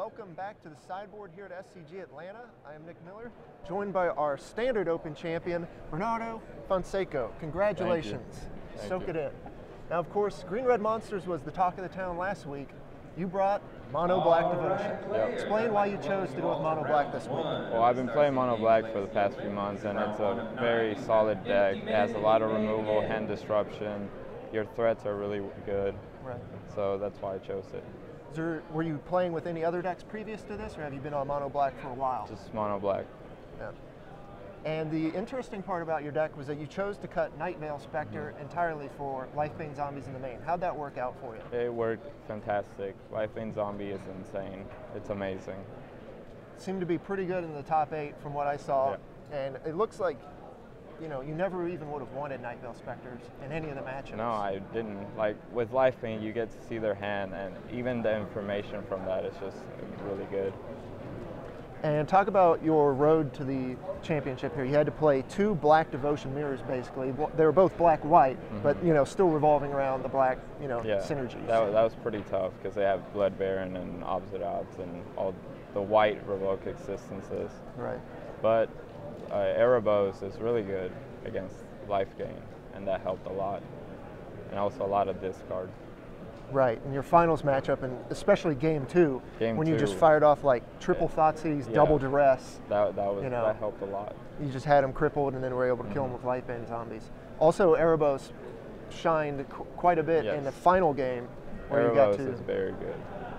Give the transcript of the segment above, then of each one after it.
Welcome back to the sideboard here at SCG Atlanta. I am Nick Miller, joined by our Standard Open champion, Bernardo Fonseca. Congratulations. Thank Soak you. it in. Now, of course, Green Red Monsters was the talk of the town last week. You brought Mono Black Devotion. Yep. Explain why you chose to go with Mono Black this week. Well, I've been playing Mono Black for the past few months, and it's a very solid deck. It has a lot of removal, hand disruption. Your threats are really good, Right. so that's why I chose it. There, were you playing with any other decks previous to this, or have you been on Mono Black for a while? Just Mono Black. Yeah. And the interesting part about your deck was that you chose to cut Night Spectre mm-hmm. entirely for Lifebane Zombies in the main. How'd that work out for you? It worked fantastic. Lifebane Zombie is insane. It's amazing. Seemed to be pretty good in the top eight from what I saw. Yeah. And it looks like, you know, you never even would have wanted Nightveil Specters in any of the matchups. No, I didn't. Like with Lifebane, you get to see their hand, and even the information from that is just really good. And talk about your road to the championship here. You had to play two black devotion mirrors, basically. They were both black-white, but you know, still revolving around the black, you know, Mm-hmm. Yeah, synergies. That, wa- that was pretty tough because they have Blood Baron and Opposite Odds and all the white revoke existences. right. But uh, Erebos is really good against life gain, and that helped a lot. And also a lot of discard. Right, in your finals matchup, and especially game two, Game when you just fired off like triple Thoughtseize, Yeah. double duress, That, that was You know. that helped a lot. you just had him crippled, and then were able to kill him with Lifebane Zombies. Also, Erebos shined qu- quite a bit in the final game, where you got Erebos to very good.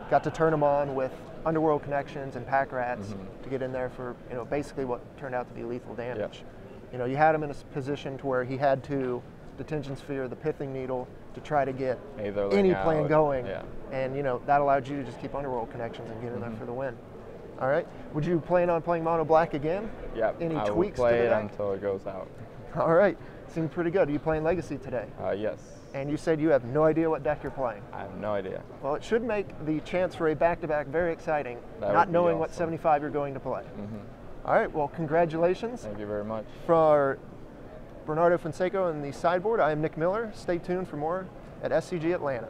got to turn him on with underworld connections and pack rats Mhm. to get in there for you know basically what turned out to be lethal damage. Yep. You know, you had him in a position to where he had to detention sphere, the pithing needle, to try to get Either any plan going. Yeah. And you know that allowed you to just keep underworld connections and get in there Mhm. for the win. All right. Would you plan on playing mono black again? Yeah. Any I will tweaks to play the it deck? until it goes out. All right. Seemed pretty good. Are you playing Legacy today? Uh, yes. And you said you have no idea what deck you're playing. I have no idea. Well, it should make the chance for a back-to-back very exciting, That not knowing what 75 you're going to play. hmm All right. Well, congratulations Thank you very much. for Bernardo Fonseca and the sideboard. I am Nick Miller. Stay tuned for more at SCG Atlanta.